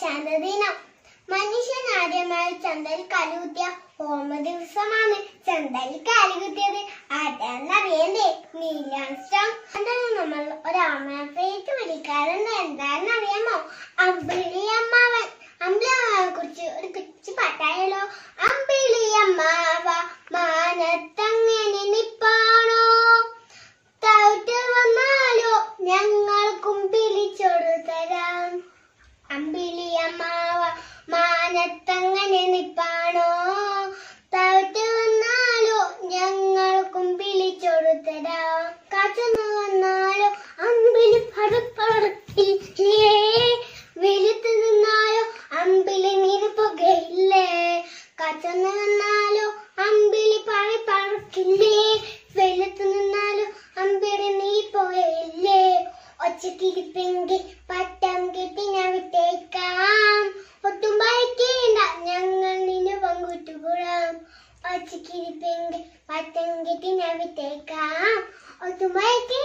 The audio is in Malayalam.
ചന്ദ്രദിനം മനുഷ്യൻ ആദ്യമായി ചന്ദ്രൽ കാലുകുത്തിയ ഓർമ്മ ദിവസമാണ്. ചന്ദ്രൽ കാലുകുത്തിയത് ആരാന്നറിയണ്ടേ നീലാംസ്റ്റം എന്താണ് നമ്മൾ ഒരു ഒരാമത്തേക്ക് വിളിക്കാറുണ്ട്. എന്താണെന്ന് അമ്മാവ മാനത്തങ്ങനെ നിപ്പാണോ? തവിട്ട് വന്നാലോ ഞങ്ങൾക്കും പിടിച്ചോടു കച്ചന്ന് വന്നാലോ അമ്പിളി പടപ്പടക്കില്ലേ? വെളുത്തു നിന്നാലോ അമ്പിളി നിരുപ്പുകയില്ലേ കച്ചന്ന് വന്നാലോ അമ്പിളി പഴി പറക്കില്ലേ വെളുത്തു നിന്നാലോ അമ്പിളി നീ പോയില്ലേ ഒച്ചക്കിരിപ്പെങ്കിൽ और चिकी रिपिंग बातेंगे दिन अभी देखा। और तुम्हारे के